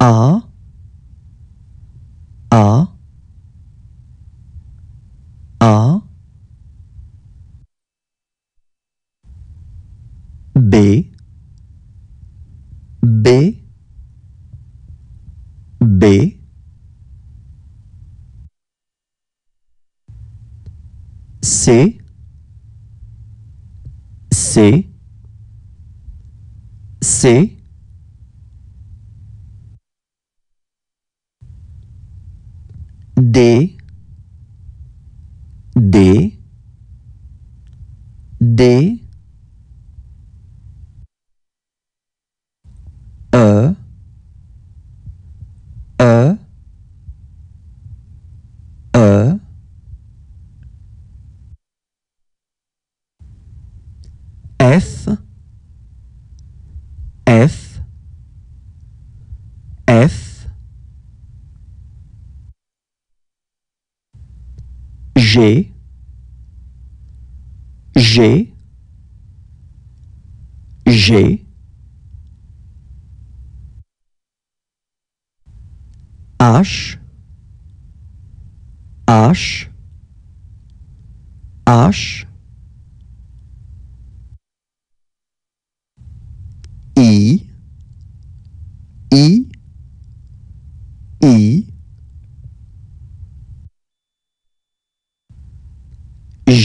A A A. B B B. C C C D D D E E E. F F G G G. H H H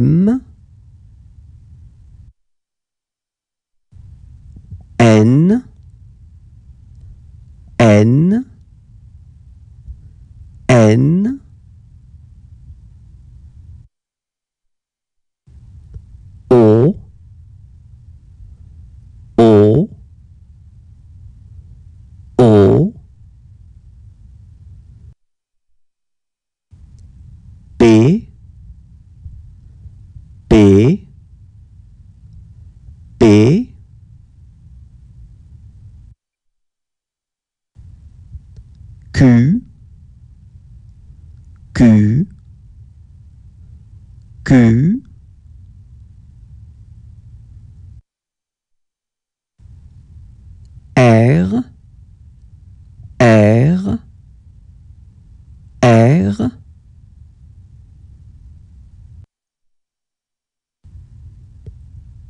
M. N. N. N P P Q Q Q R R R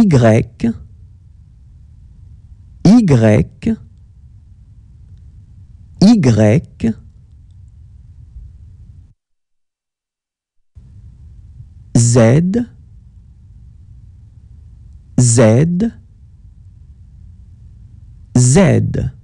Y Y Y Z Z Z